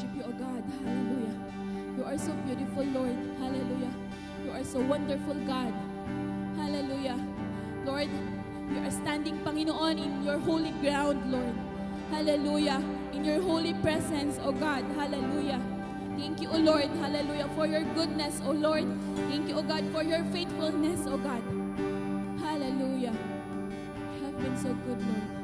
worship you, O God. Hallelujah. You are so beautiful, Lord. Hallelujah. You are so wonderful, God. Hallelujah. Lord, we are standing, Panginoon, in your holy ground, Lord. Hallelujah. In your holy presence, O God. Hallelujah. Thank you, O Lord. Hallelujah. For your goodness, O Lord. Thank you, O God, for your faithfulness, O God. Hallelujah. You have been so good, Lord.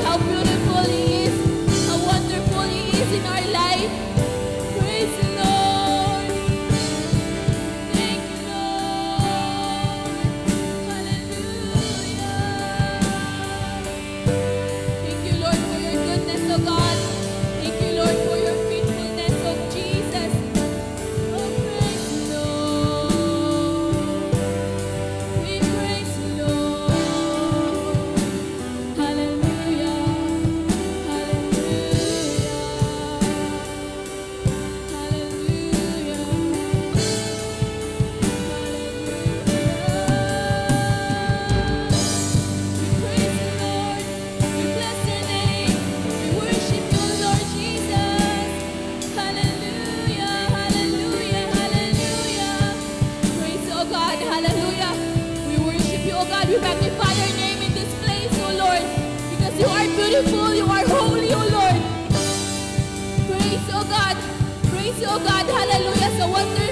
help you. We magnify your name in this place, O Lord, because you are beautiful, you are holy, O Lord. Praise, O God. Praise, O God. Hallelujah. So wonderful.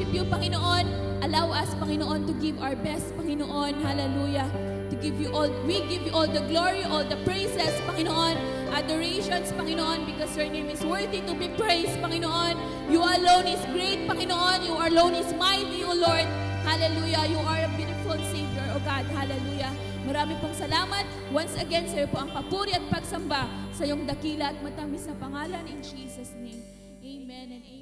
Worship you, Panginoon, allow us, Panginoon, to give our best, Panginoon. Hallelujah. To give you all, we give you all the glory, all the praises, Panginoon. Adorations, Panginoon, because your name is worthy to be praised, Panginoon. You alone is great, Panginoon. You alone is mighty, O Lord. Hallelujah. You are a beautiful Savior, O God. Hallelujah. Marami pong salamat. Once again, sa iyo po ang papuri at pagsamba sa iyong dakila at matamis na pangalan in Jesus' name. Amen and amen.